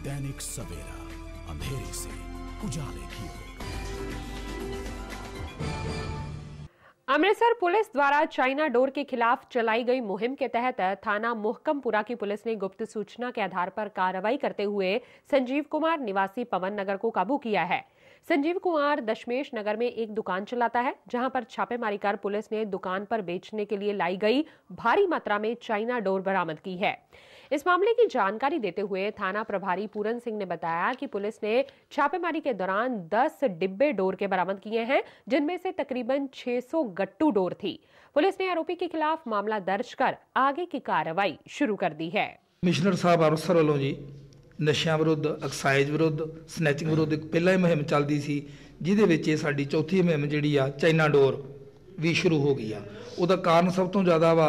दैनिक सवेरा, अंधेरे से उजाले की अमृतसर पुलिस द्वारा चाइना डोर के खिलाफ चलाई गई मुहिम के तहत थाना मोहकमपुरा की पुलिस ने गुप्त सूचना के आधार पर कार्रवाई करते हुए संजीव कुमार निवासी पवन नगर को काबू किया है। संजीव कुमार दशमेश नगर में एक दुकान चलाता है, जहाँ पर छापेमारी कर पुलिस ने दुकान पर बेचने के लिए लाई गई भारी मात्रा में चाइना डोर बरामद की है। इस मामले की जानकारी देते हुए थाना प्रभारी पूरन सिंह ने बताया कि पुलिस ने छापेमारी के दौरान 10 डिब्बे डोर के बरामद किए हैं जिनमें से तकरीबन 600 गट्टू डोर थी पुलिस ने आरोपी के खिलाफ मामला दर्ज कर आगे की कार्रवाई शुरू कर दी है ਕਮਿਸ਼ਨਰ ਸਾਹਿਬ ਅੰਮ੍ਰਿਤਸਰ ਵੱਲੋਂ ਜੀ ਨਸ਼ਿਆਂ ਵਿਰੁੱਧ ਐਕਸਾਈਜ਼ ਵਿਰੁੱਧ ਸਨੈਚਿੰਗ ਵਿਰੁੱਧ ਇੱਕ ਪਹਿਲਾਂ ਹੀ ਮੁਹਿੰਮ ਚੱਲਦੀ ਸੀ ਜਿਹਦੇ ਵਿੱਚ ਇਹ ਸਾਡੀ ਚੌਥੀ ਮੁਹਿੰਮ ਜਿਹੜੀ ਆ ਚਾਈਨਾ ਡੋਰ ਵੀ ਸ਼ੁਰੂ ਹੋ ਗਈ ਆ ਉਹਦਾ ਕਾਰਨ ਸਭ ਤੋਂ ਜ਼ਿਆਦਾ ਵਾ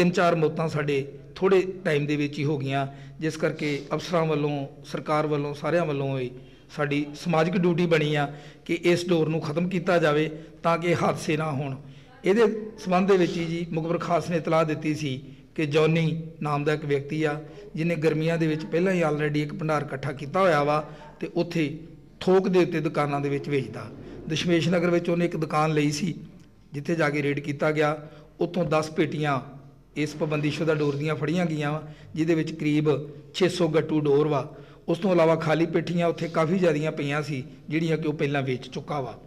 ਤਿੰਨ ਚਾਰ ਮੌਤਾਂ ਸਾਡੇ ਥੋੜੇ ਟਾਈਮ ਦੇ ਵਿੱਚ ਹੀ ਹੋ ਗਈਆਂ, ਜਿਸ ਕਰਕੇ ਅਫਸਰਾਂ ਵੱਲੋਂ, ਸਰਕਾਰ ਵੱਲੋਂ, ਸਾਰਿਆਂ ਵੱਲੋਂ ਇਹ ਸਾਡੀ ਸਮਾਜਿਕ ਡਿਊਟੀ ਬਣੀ ਆ ਕਿ ਇਸ ਡੋਰ ਨੂੰ ਖਤਮ ਕੀਤਾ ਜਾਵੇ ਤਾਂ ਕਿ ਹਾਦਸੇ ਨਾ ਹੋਣ। ਇਹਦੇ ਸਬੰਧ ਦੇ ਵਿੱਚ ਹੀ ਜੀ ਮੁਖਬਰ ਖਾਸ ਨੇ ਇਤਲਾਹ ਦਿੱਤੀ ਸੀ ਕਿ ਜੌਨੀ ਨਾਮ ਦਾ ਇੱਕ ਵਿਅਕਤੀ ਆ, ਜਿਹਨੇ ਗਰਮੀਆਂ ਦੇ ਵਿੱਚ ਪਹਿਲਾਂ ਹੀ ਆਲਰੇਡੀ ਇੱਕ ਭੰਡਾਰ ਇਕੱਠਾ ਕੀਤਾ ਹੋਇਆ ਵਾ ਤੇ ਉੱਥੇ ਥੋਕ ਦੇ ਉੱਤੇ ਦੁਕਾਨਾਂ ਦੇ ਵਿੱਚ ਵੇਚਦਾ। ਦਸ਼ਮੇਸ਼ ਨਗਰ ਵਿੱਚ ਉਹਨੇ ਇੱਕ ਦੁਕਾਨ ਲਈ ਸੀ, ਜਿੱਥੇ ਜਾ ਕੇ ਰੇਡ ਕੀਤਾ ਗਿਆ। ਉੱਥੋਂ 10 ਪੇਟੀਆਂ ਇਸ ਪਾਬੰਦੀਸ਼ੁਦਾ ਡੋਰ ਦੀਆਂ ਫੜੀਆਂ ਗਈਆਂ ਵਾ, ਜਿਹਦੇ ਵਿੱਚ ਕਰੀਬ 600 ਗੱਟੂ ਡੋਰ ਵਾ। ਉਸ ਤੋਂ ਇਲਾਵਾ ਖਾਲੀ ਪੇਟੀਆਂ ਉੱਥੇ ਕਾਫੀ ਜ਼ਿਆਦੀਆਂ ਪਈਆਂ ਸੀ, ਜਿਹੜੀਆਂ ਕਿ ਉਹ ਪਹਿਲਾਂ ਵੇਚ ਚੁੱਕਾ ਵਾ।